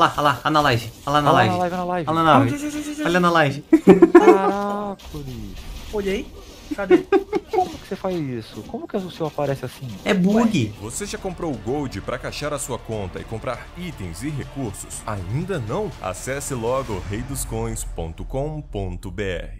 lá, olha lá, olha na live. Olha lá na tá Olha live. Olha na live. Olha na live. Olha na live. Caracoles. Olhei. Cadê? Como que você faz isso? Como que o seu aparece assim? É bug. Você já comprou o Gold para caixar a sua conta e comprar itens e recursos? Ainda não? Acesse logo reidoscoins.com.br.